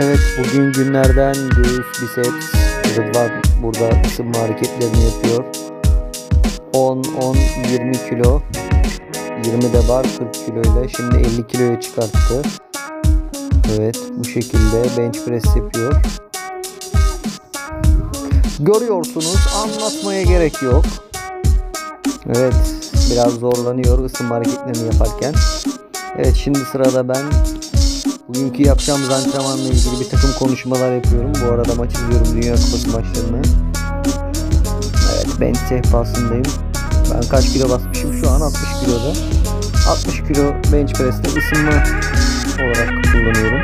Evet bugün günlerden göğüs biceps Rıdvan burada ısınma hareketlerini yapıyor. 10 10 20 kilo. 20 de bar 40 kilo ile şimdi 50 kiloya çıkarttı. Evet bu şekilde bench press yapıyor. Görüyorsunuz anlatmaya gerek yok. Evet biraz zorlanıyor ısınma hareketlerini yaparken. Evet şimdi sırada ben Bugünkü yapacağımız antrenmanla ilgili bir takım konuşmalar yapıyorum. Bu arada maç izliyorum Dünya Kupası maçlarını. Evet bench sehpasındayım. Ben kaç kilo basmışım? Şu an 60 kiloda. 60 kilo bench press'te ısınma olarak kullanıyorum.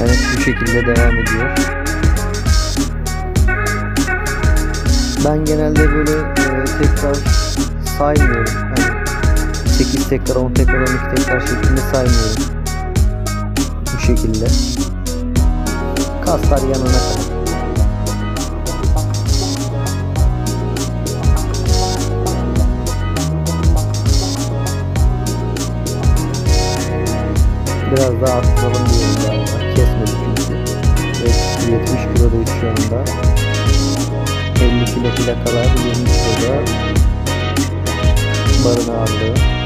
Evet bu şekilde devam ediyor. Ben genelde böyle e, tekrar saymıyorum. Yani 8 tekrar 10 tekrar 12 tekrar şeklinde saymıyorum. Bu şekilde. Kaslar yanına kadar. Biraz daha arttıralım diyorum galiba. Kesmedik çünkü. Evet 70 kilodayız şu anda. 50 kilo plakalar 20 kiloda barın ağırlığı.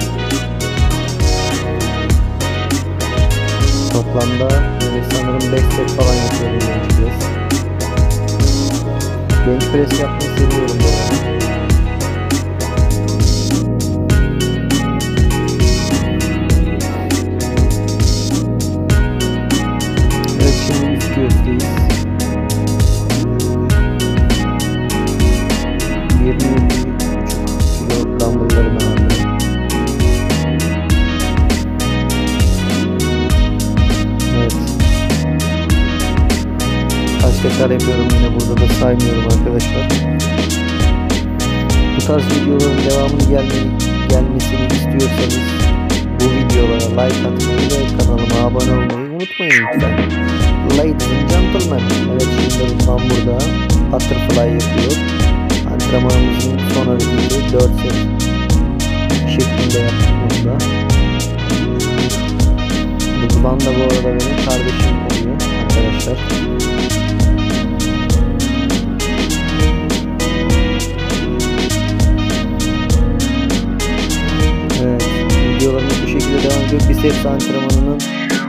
Toplamda sanırım 5 set falan yapıyorum bench press. Bench press yapmayı seviyorum bu arada. Tekrar yapıyorum yine burada da saymıyorum arkadaşlar. Bu tarz videoların devamını gelmeyi, gelmesini istiyorsanız bu videolara like atmayı ve kanalıma abone olmayı unutmayın lütfen. Ladies and gentlemen. Evet şimdi Rıdvan burada butterfly yapıyor. Antrenmanımızın son hareketi 4 set şeklinde yaptık burada. Rıdvan da bu arada benim Biceps antrenmanının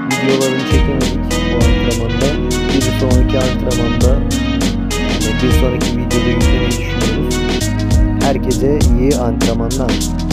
videolarını çekemedik bu antrenmanda. Bir sonraki antrenmanda yani bir sonraki videoda yüklemeyi düşünüyoruz. Herkese iyi antrenmanlar.